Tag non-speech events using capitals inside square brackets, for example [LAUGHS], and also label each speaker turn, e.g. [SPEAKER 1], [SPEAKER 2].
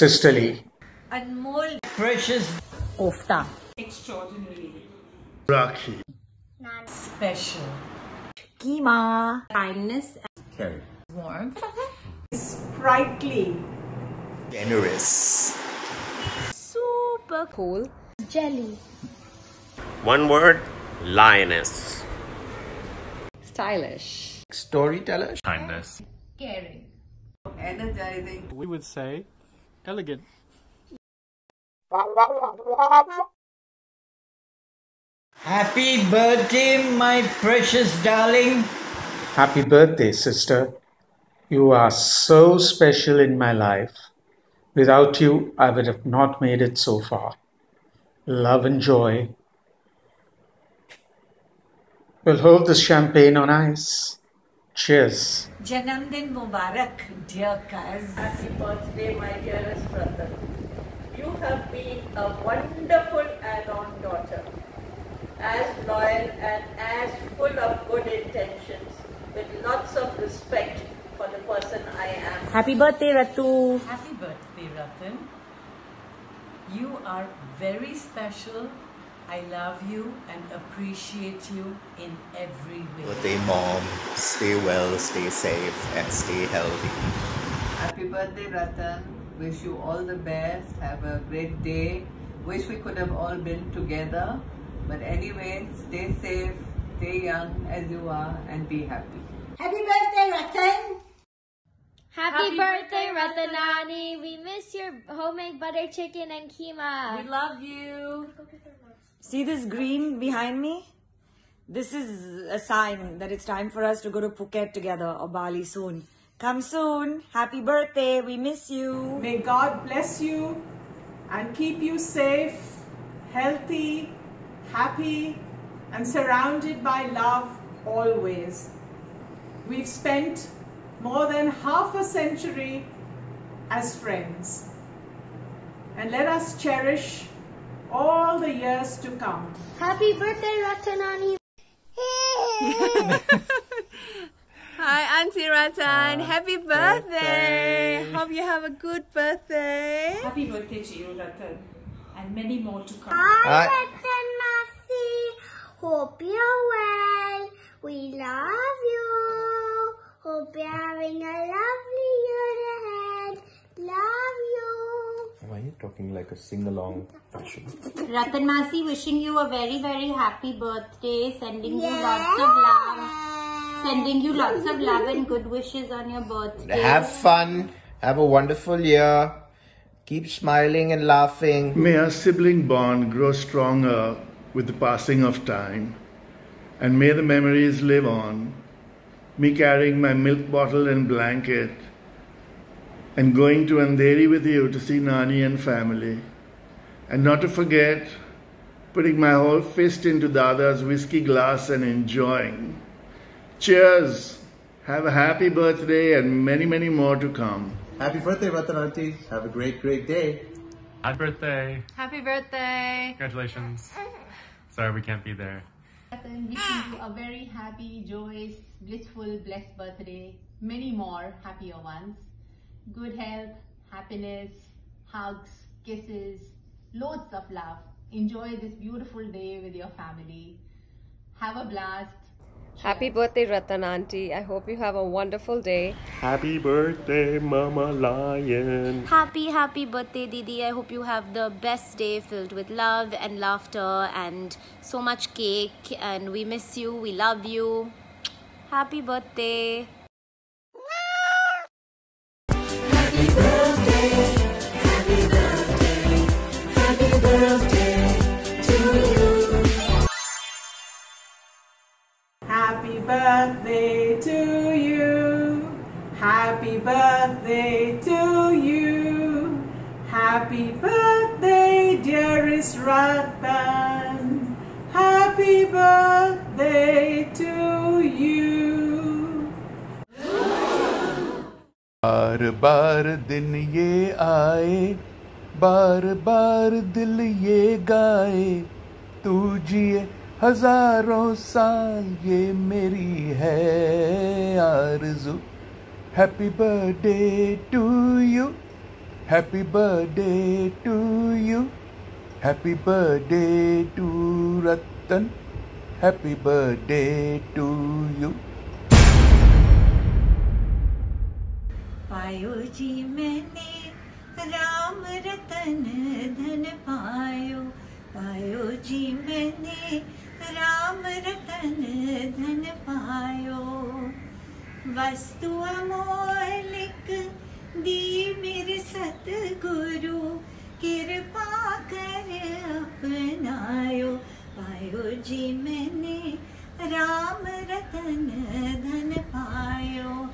[SPEAKER 1] sisterly,
[SPEAKER 2] Anmol,
[SPEAKER 3] precious,
[SPEAKER 4] Ofta.
[SPEAKER 2] extraordinary,
[SPEAKER 5] Rakshi,
[SPEAKER 2] special,
[SPEAKER 4] Kima.
[SPEAKER 2] kindness,
[SPEAKER 6] Caring.
[SPEAKER 4] Warmth.
[SPEAKER 2] sprightly,
[SPEAKER 6] Generous.
[SPEAKER 4] Super cool.
[SPEAKER 7] Jelly.
[SPEAKER 8] One word lioness.
[SPEAKER 4] Stylish.
[SPEAKER 6] Storyteller.
[SPEAKER 8] Kindness.
[SPEAKER 4] Caring.
[SPEAKER 2] energizing,
[SPEAKER 9] We would say elegant.
[SPEAKER 3] happy birthday, my precious darling.
[SPEAKER 1] happy birthday, sister. You are so special in my life. Without you, I would have not made it so far. Love and joy. We'll hold this champagne on ice. Cheers.
[SPEAKER 2] Janamdin Mubarak, dear Kaz.
[SPEAKER 10] Happy birthday, my dearest brother. You have been a wonderful add-on daughter, as loyal and as full of good intentions, with lots of respect for the person I am.
[SPEAKER 4] Happy birthday, Ratu.
[SPEAKER 2] Happy birthday, Ratan. You are very special. I love you and appreciate you in every way.
[SPEAKER 6] Birthday, mom. Stay well, stay safe, and stay healthy.
[SPEAKER 10] Happy birthday, Ratan. Wish you all the best. Have a great day. Wish we could have all been together. But anyway, stay safe, stay young as you are, and be happy.
[SPEAKER 2] Happy birthday, Ratan!
[SPEAKER 7] Happy, birthday, Ratanani. We miss your homemade butter chicken and keema.
[SPEAKER 2] We love you.
[SPEAKER 4] See this green behind me? This is a sign that it's time for us to go to Phuket together or Bali soon. Come soon. Happy birthday. We miss you.
[SPEAKER 11] May God bless you and keep you safe, healthy, happy, and surrounded by love always. We've spent more than half a century as friends. And let us cherish all the years to come.
[SPEAKER 7] Happy birthday, Ratanani. [LAUGHS]
[SPEAKER 10] Hi, Auntie Ratan. Happy birthday. Hope you have a good birthday.
[SPEAKER 2] Happy birthday to you, Ratan. And many more to come.
[SPEAKER 7] Hi,
[SPEAKER 6] Hi.
[SPEAKER 7] Ratan Masi. Hope you're well. We love you. Hope you're having a lovely year ahead. Love you.
[SPEAKER 6] Why are you talking like a sing-along fashion?
[SPEAKER 12] Ratan Masi, wishing you a very, very happy birthday. Sending you lots of love. Sending you lots of love and good wishes on your birthday.
[SPEAKER 6] Have fun. Have a wonderful year. Keep smiling and laughing.
[SPEAKER 5] May our sibling bond grow stronger with the passing of time, and may the memories live on. Me carrying my milk bottle and blanket, and going to Andheri with you to see Nani and family. And not to forget, putting my whole fist into Dada's whiskey glass and enjoying. Cheers! Have a happy birthday and many, many more to come.
[SPEAKER 6] Happy birthday, Ratan Auntie. Have a great, great day.
[SPEAKER 9] Happy birthday.
[SPEAKER 10] Happy birthday.
[SPEAKER 9] Congratulations. Sorry we can't be there.
[SPEAKER 12] Wishing you a very happy, joyous, blissful, blessed birthday. Many more happier ones. Good health, happiness, hugs, kisses, loads of love. Enjoy this beautiful day with your family. Have a blast.
[SPEAKER 13] Happy birthday, Ratan Auntie. I hope you have a wonderful day.
[SPEAKER 8] Happy birthday, Mama Lion.
[SPEAKER 7] Happy, happy birthday, Didi. I hope you have the best day filled with love and laughter and so much cake. And we miss you. We love you. Happy birthday.
[SPEAKER 11] Happy birthday to you. Happy birthday to you. Happy birthday, dearest Ratan. Happy birthday to you.
[SPEAKER 5] बार बार दिन ये आए बार बार दिल ये गाए, तू जिए हज़ारों साल ये मेरी है आरज़ू। Happy birthday to you
[SPEAKER 14] happy birthday to you happy birthday to Ratan happy birthday to you
[SPEAKER 15] आयो जी मैंने राम रतन धन पायो पायो जी मैंने। राम रतन धन पायो। वस्तु अमोलिक दी मेरे सतगुरु, कृपा कर अपनायो। पायो जी मैंने, राम रतन धन पायो।